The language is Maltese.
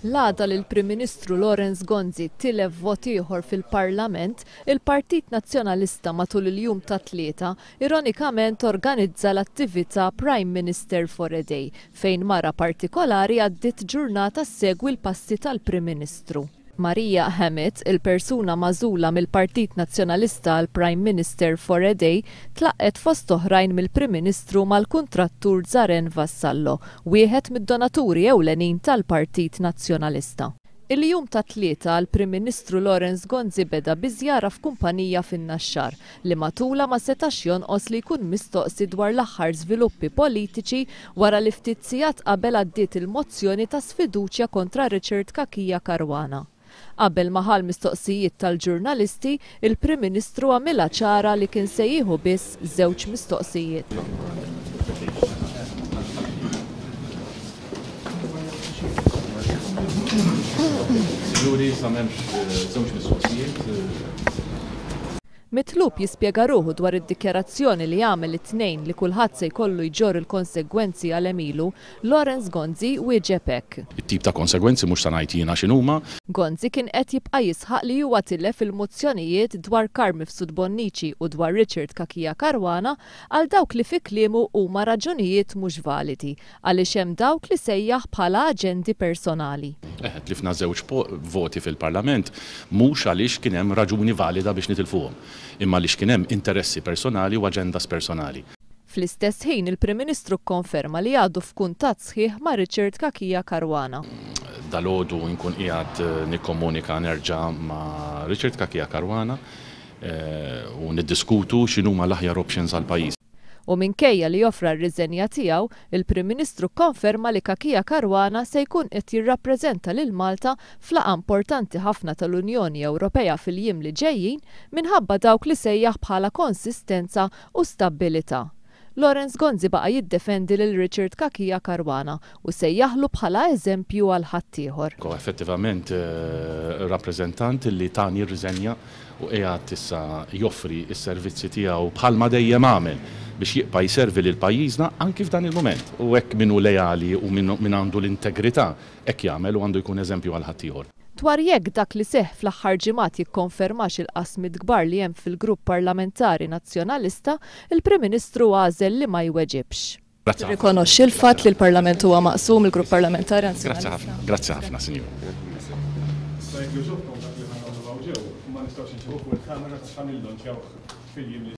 L-għada li l-Prim Ministru Lawrence Gonzi tilef vot ieħor fil-Parlament, il-Partit Nazzjonalista matul il-jum tat-Tlieta ironikament organizza l-attività Prime Minister for a Day fejn mara partikolari għaddiet ġurnata ssegwi l-passi tal-Prim Ministru. Maria Hammett, il-persuna magħżula mill-Partit Nazzjonalista għal Prime Minister for a Day, tlaqqgħet fost oħrajn mill-Prim Ministru mal-kuntrattur Zaren Vassallo, wieħed mid-donaturi ewlenin tal-Partit Nazzjonalista. Il-jum tat-Tlieta, il-Prim Ministru Lawrence Gonzi beda bi żjara f'kumpanija fin-Naxxar, li matulha ma setax jonqos li jkun mistoqsi dwar l-aħħar żviluppi politiċi wara li ftit sigħat qabel għaddiet il-mozzjoni ta' sfiduċja kontra Richard Cachia Caruana. Qabel ma ħa l-mistoqsijiet tal-ġurnalisti, il-Prim Ministru għamilha ċara li kien se jieħu biss żewġ mistoqsijiet. Sinjuri, sa m'hemmx żewġ mistoqsijiet. Mitlub jispjega ruħu dwar id-dikjarazzjoni li għamel it-Tnejn li kulħadd se jkollu jġorr il-konsegwenzi għal għemilu, Lawrence Gonzi wieġeb hekk. It-tip ta' konsegwenzi mhux se ngħid jiena x'inhuma. Gonzi kien qed jibqa' jisħaq li huwa tilef il-mozzjonijiet dwar Carr Mifsud Bonnici u dwar Richard Cachia Caruana għal dawk li fi kliemu huma raġunijiet mhux validi Għaliex hemm dawk li sejjaħ bħala aġendi personali. Eħe, tlifna żewġ voti fil-Parlament mhux għaliex kien hemm raġuni valida biex nitilfuhom, imma għaliex kien hemm interessi personali u aġendas personali. Fl-istess ħin il-Prim Ministru kkonferma li għadu f'kuntatt sħiħ ma' Richard Cachia Caruana. Dalgħodu nkun qiegħed nikkomunika nerġa' ma' Richard Cachia Caruana u niddiskutu x'inhuma l-aħjar options għall-pajjiż. U minkejja li offra r-riżenja tiegħu, il-Prim Ministru kkonferma li Kakia Caruana se jkun qed jirrappreżenta lil Malta f'laqgħa importanti ħafna tal-Unjoni Ewropea fil-jiem li ġejjin minħabba dawk li sejjaħ bħala konsistenza u stabbilità. Lawrence Gonzi baqa' jiddefendi lil Richard Kakia Caruana u sejjaħlu bħala eżempju għal ħaddieħor. Huwa effettivament rappreżentant li tani rriżenja u qiegħed issa joffri s-servizzi tiegħu bħalma dejjem għamel biex jibqa' jservi lil pajjiżna anki f'dan il-mument. U hekk min hu leali u min għandu l-integrità hekk jagħmel u għandu jkun eżempju għal ħaddieħor. Dwar jekk dak li seħħ fl-aħħar ġimgħat jikkonfermax il-qasmiet kbar li hemm fil-Grupp Parlamentari Nazzjonalista, il-Prim Ministru għażel li ma jweġibx. Grazzi. Rikonoxxi l-fatt li l-Parlament huwa maqsum il-Grupp Parlamentari Grazzi ħafna. Grazzi ħafna, Sinjur. Thank you,